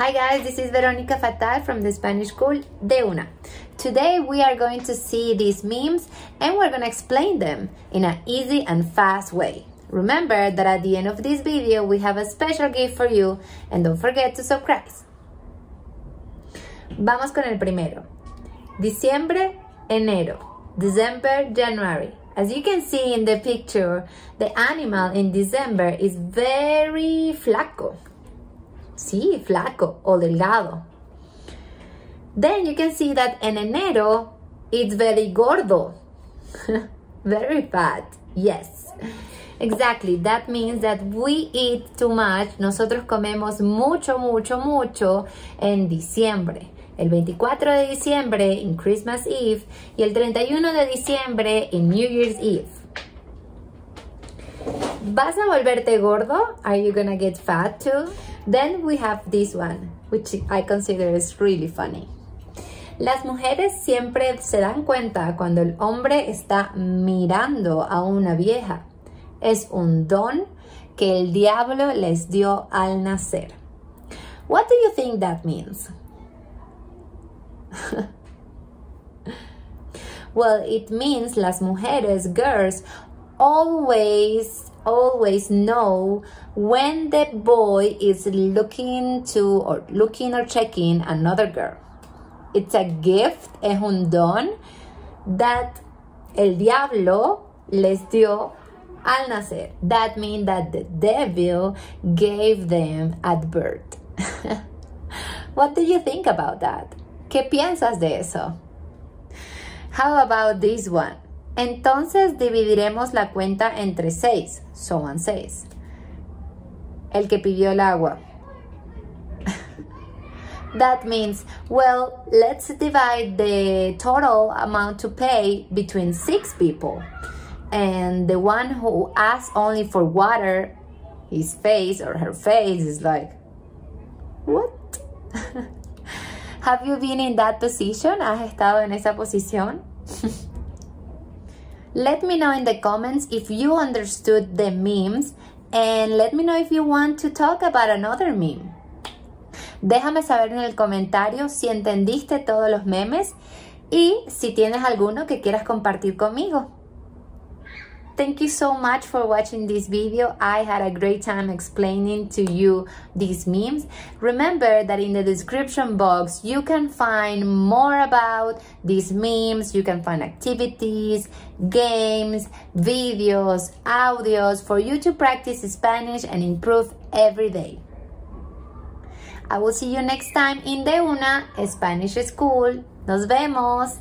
Hi guys, this is Veronica Fatal from the Spanish School de Una. Today we are going to see these memes and we're going to explain them in an easy and fast way. Remember that at the end of this video we have a special gift for you and don't forget to subscribe. Vamos con el primero. Diciembre, enero. December, January. As you can see in the picture, the animal in December is very flaco. Sí, flaco o delgado. Then you can see that en enero, it's very gordo. very fat. Yes. Exactly. That means that we eat too much. Nosotros comemos mucho, mucho, mucho en diciembre. El 24 de diciembre en Christmas Eve y el 31 de diciembre en New Year's Eve. ¿Vas a volverte gordo? Are you gonna get fat too? Then we have this one, which I consider is really funny. Las mujeres siempre se dan cuenta cuando el hombre está mirando a una vieja. Es un don que el diablo les dio al nacer. What do you think that means? well, it means las mujeres, girls, always, always know when the boy is looking to or looking or checking another girl. It's a gift, es un don that el diablo les dio al nacer. That means that the devil gave them at birth. what do you think about that? ¿Qué piensas de eso? How about this one? Entonces dividiremos la cuenta entre seis. Son seis. El que pidió el agua. that means, well, let's divide the total amount to pay between six people. And the one who asked only for water, his face or her face is like, what? Have you been in that position? ¿Has estado en esa posición? let me know in the comments if you understood the memes and let me know if you want to talk about another meme. Déjame saber en el comentario si entendiste todos los memes y si tienes alguno que quieras compartir conmigo. Thank you so much for watching this video. I had a great time explaining to you these memes. Remember that in the description box, you can find more about these memes. You can find activities, games, videos, audios for you to practice Spanish and improve every day. I will see you next time in De Una Spanish School. Nos vemos.